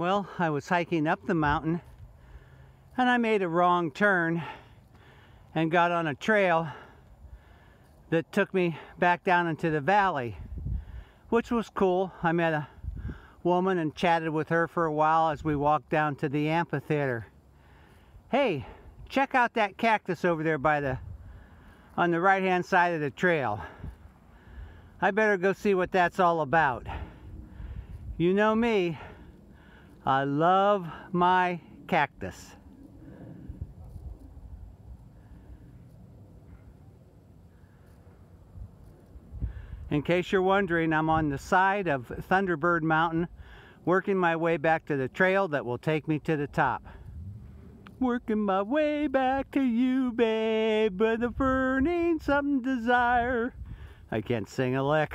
Well, I was hiking up the mountain and I made a wrong turn and got on a trail that took me back down into the valley, which was cool. I met a woman and chatted with her for a while as we walked down to the amphitheater. Hey, check out that cactus over there by the on the right hand side of the trail. I better go see what that's all about. You know me, I love my cactus. In case you're wondering, I'm on the side of Thunderbird Mountain, working my way back to the trail that will take me to the top. Working my way back to you, babe, with a burning some desire. I can't sing a lick.